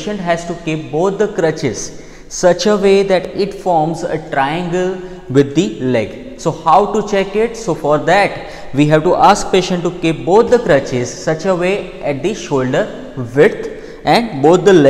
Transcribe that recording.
patient has to keep both the crutches such a way that it forms a triangle with the leg. So, how to check it? So, for that we have to ask patient to keep both the crutches such a way at the shoulder width and both the legs